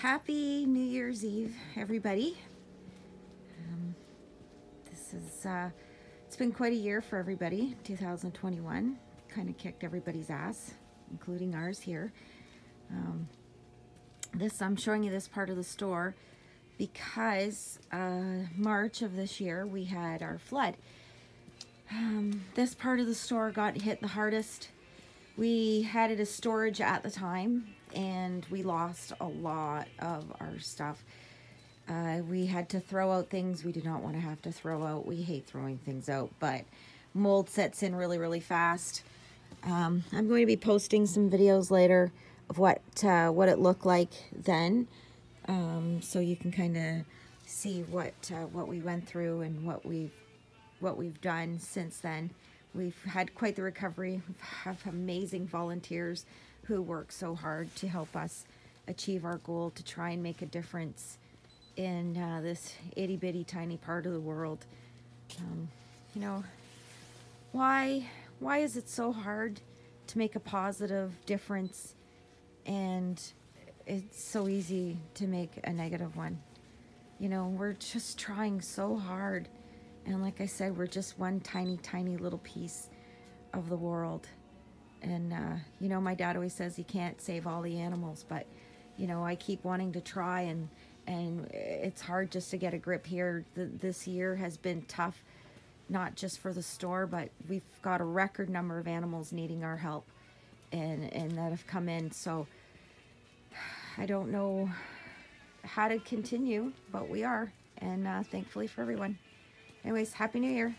Happy New Year's Eve, everybody. Um, this is, uh, it's been quite a year for everybody. 2021 kind of kicked everybody's ass, including ours here. Um, this, I'm showing you this part of the store because uh, March of this year we had our flood. Um, this part of the store got hit the hardest. We had it as storage at the time and we lost a lot of our stuff. Uh, we had to throw out things we did not want to have to throw out. We hate throwing things out, but mold sets in really, really fast. Um, I'm going to be posting some videos later of what uh, what it looked like then, um, so you can kind of see what uh, what we went through and what we've what we've done since then. We've had quite the recovery. We have amazing volunteers who work so hard to help us achieve our goal to try and make a difference in uh, this itty bitty tiny part of the world. Um, you know, why why is it so hard to make a positive difference and it's so easy to make a negative one? You know, we're just trying so hard. And like I said, we're just one tiny, tiny little piece of the world. And uh, you know my dad always says you can't save all the animals but you know I keep wanting to try and and it's hard just to get a grip here. The, this year has been tough not just for the store but we've got a record number of animals needing our help and and that have come in. So I don't know how to continue but we are. And uh, thankfully for everyone anyways happy new year